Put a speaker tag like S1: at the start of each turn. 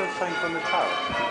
S1: still saying from the tower?